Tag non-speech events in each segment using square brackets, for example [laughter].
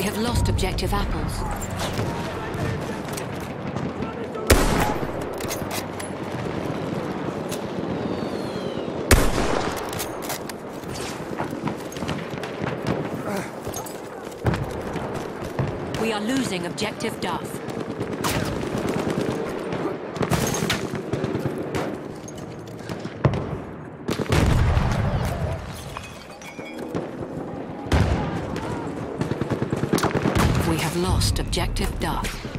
We have lost objective apples. We are losing objective Duff. We have lost objective Duff.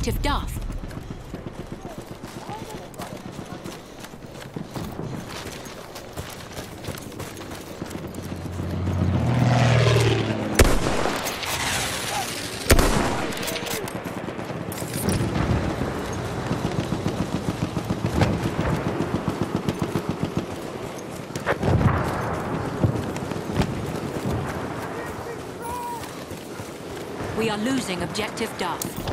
Duff. We are losing objective Duff.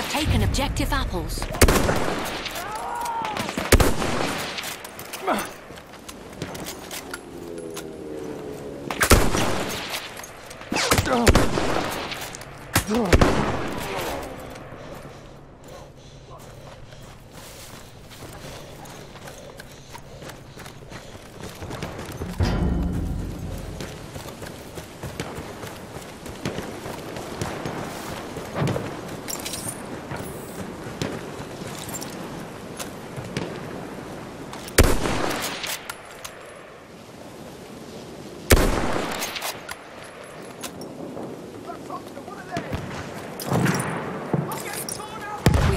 Have taken objective apples. We [sighs] oh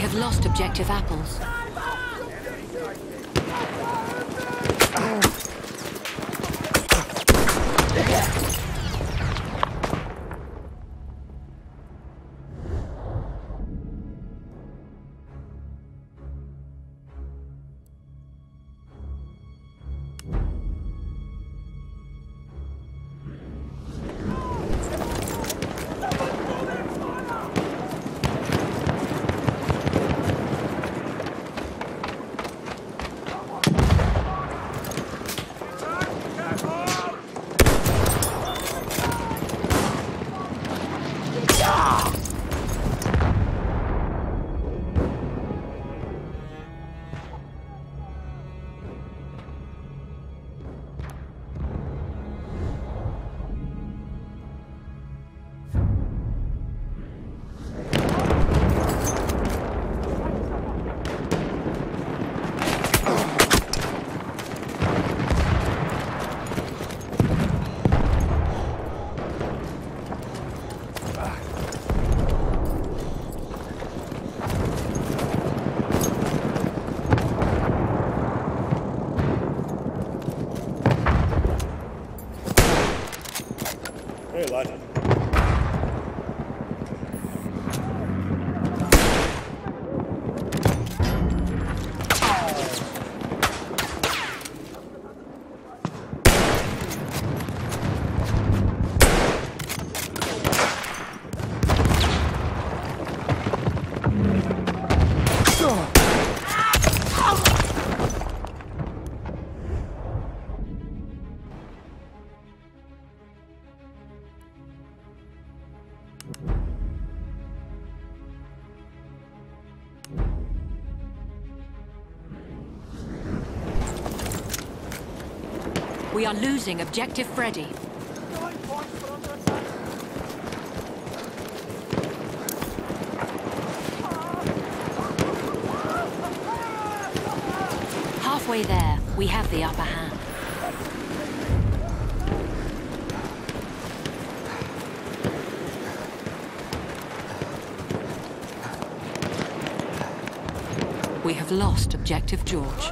have objective apples. We are losing Objective Freddy. Halfway there, we have the upper hand. We have lost Objective George.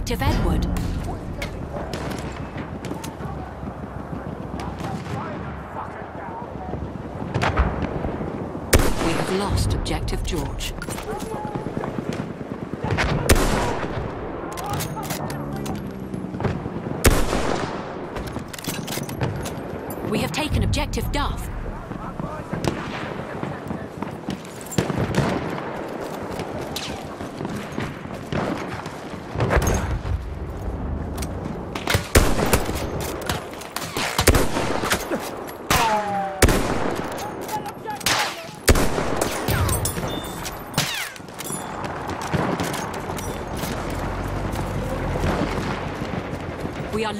Objective Edward. We have lost Objective George. We have taken Objective Duff.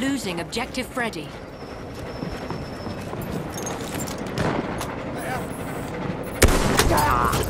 Losing Objective Freddy. We